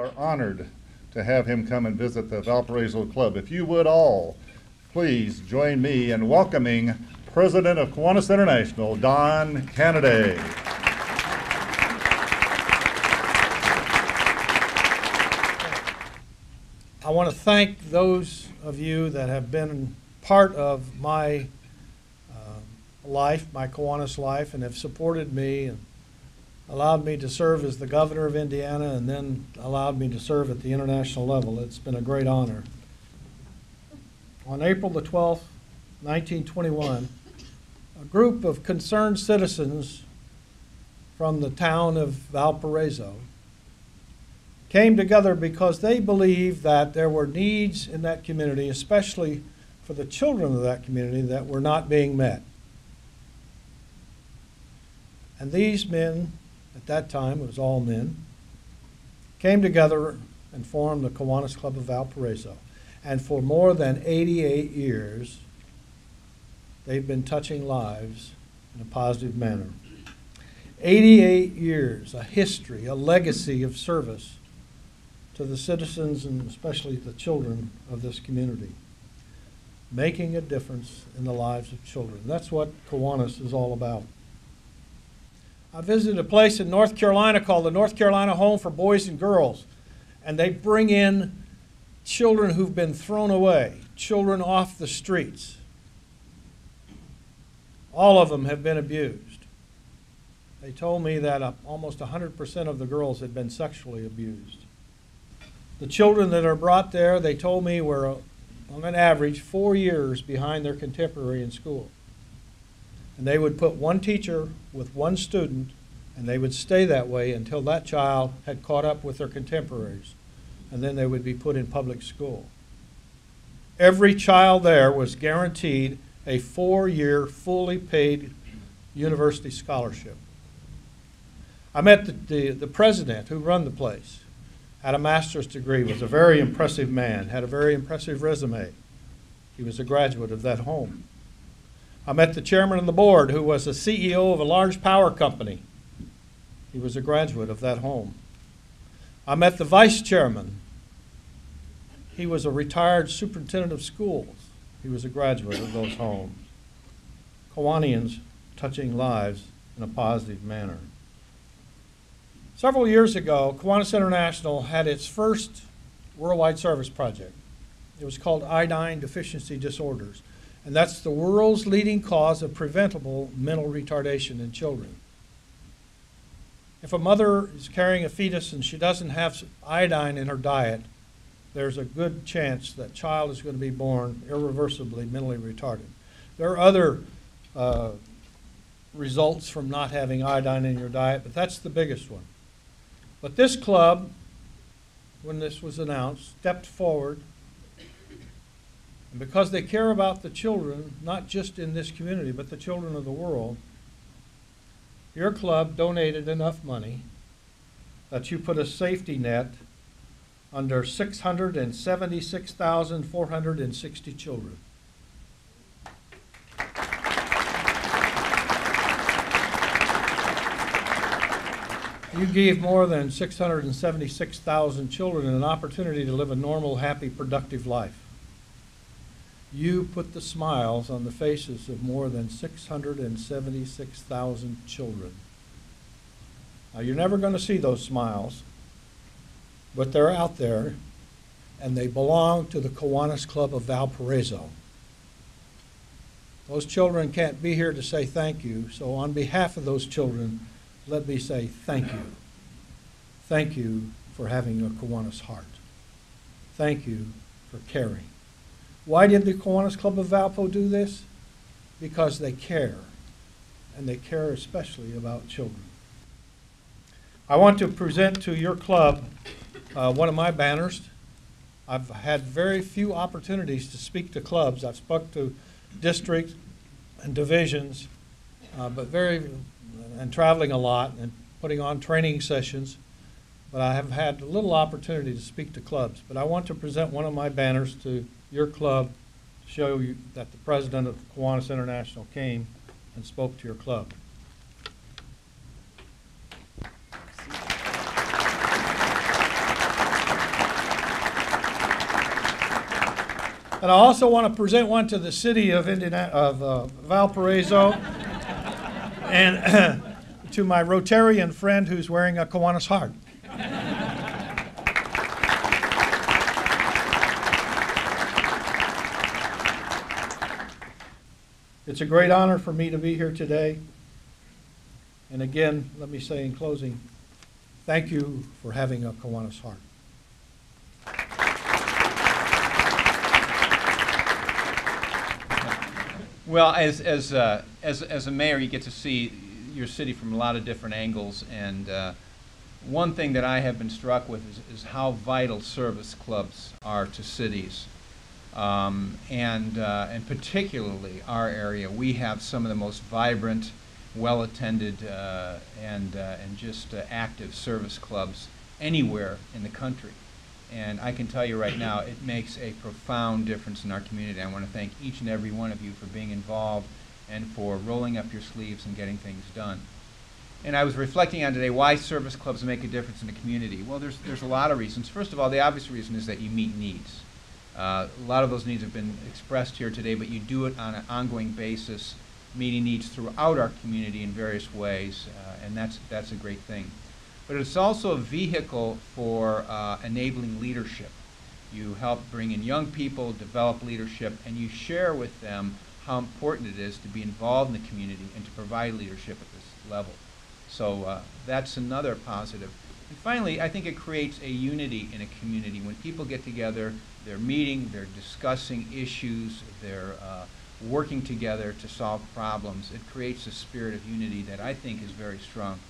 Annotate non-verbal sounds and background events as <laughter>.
Are honored to have him come and visit the Valparaiso Club. If you would all, please join me in welcoming President of Kiwanis International, Don Canaday. I want to thank those of you that have been part of my uh, life, my Kiwanis life, and have supported me and allowed me to serve as the governor of Indiana and then allowed me to serve at the international level. It's been a great honor. On April the 12th, 1921, a group of concerned citizens from the town of Valparaiso came together because they believed that there were needs in that community, especially for the children of that community, that were not being met. And these men, at that time, it was all men, came together and formed the Kiwanis Club of Valparaiso. And for more than 88 years, they've been touching lives in a positive manner. 88 years, a history, a legacy of service to the citizens and especially the children of this community, making a difference in the lives of children. That's what Kiwanis is all about. I visited a place in North Carolina called the North Carolina Home for Boys and Girls, and they bring in children who've been thrown away, children off the streets. All of them have been abused. They told me that uh, almost 100% of the girls had been sexually abused. The children that are brought there, they told me, were uh, on an average four years behind their contemporary in school. And they would put one teacher with one student, and they would stay that way until that child had caught up with their contemporaries. And then they would be put in public school. Every child there was guaranteed a four year, fully paid university scholarship. I met the, the, the president who run the place had a master's degree, was a very impressive man, had a very impressive resume. He was a graduate of that home. I met the chairman of the board, who was a CEO of a large power company. He was a graduate of that home. I met the vice chairman. He was a retired superintendent of schools. He was a graduate of those homes. Kiwanians touching lives in a positive manner. Several years ago, Kiwanis International had its first worldwide service project. It was called iodine deficiency disorders, and that's the world's leading cause of preventable mental retardation in children. If a mother is carrying a fetus and she doesn't have iodine in her diet, there's a good chance that child is going to be born irreversibly mentally retarded. There are other uh, results from not having iodine in your diet, but that's the biggest one. But this club, when this was announced, stepped forward. And because they care about the children, not just in this community, but the children of the world, your club donated enough money that you put a safety net under 676,460 children. You gave more than 676,000 children an opportunity to live a normal, happy, productive life. You put the smiles on the faces of more than 676,000 children. Now, you're never going to see those smiles, but they're out there, and they belong to the Kiwanis Club of Valparaiso. Those children can't be here to say thank you, so on behalf of those children, let me say thank you. Thank you for having a Kiwanis heart. Thank you for caring. Why did the Kiwanis Club of Valpo do this? Because they care, and they care especially about children. I want to present to your club uh, one of my banners. I've had very few opportunities to speak to clubs. I've spoke to districts and divisions, uh, but very and traveling a lot and putting on training sessions, but I have had little opportunity to speak to clubs. But I want to present one of my banners to your club show you that the president of Kiwanis International came and spoke to your club. And I also want to present one to the city of, Indiana of uh, Valparaiso and <clears throat> to my Rotarian friend who's wearing a Kiwanis heart. It's a great honor for me to be here today. And again, let me say in closing, thank you for having a Kiwanis heart. Well, as, as, uh, as, as a mayor, you get to see your city from a lot of different angles, and uh, one thing that I have been struck with is, is how vital service clubs are to cities. Um, and, uh, and particularly our area, we have some of the most vibrant, well-attended, uh, and, uh, and just uh, active service clubs anywhere in the country. And I can tell you right now, it makes a profound difference in our community. I want to thank each and every one of you for being involved and for rolling up your sleeves and getting things done. And I was reflecting on today why service clubs make a difference in the community. Well, there's, there's a lot of reasons. First of all, the obvious reason is that you meet needs. Uh, a lot of those needs have been expressed here today, but you do it on an ongoing basis, meeting needs throughout our community in various ways, uh, and that's, that's a great thing. But it's also a vehicle for uh, enabling leadership. You help bring in young people, develop leadership, and you share with them how important it is to be involved in the community and to provide leadership at this level. So uh, that's another positive. And finally, I think it creates a unity in a community. When people get together, they're meeting, they're discussing issues, they're uh, working together to solve problems. It creates a spirit of unity that I think is very strong.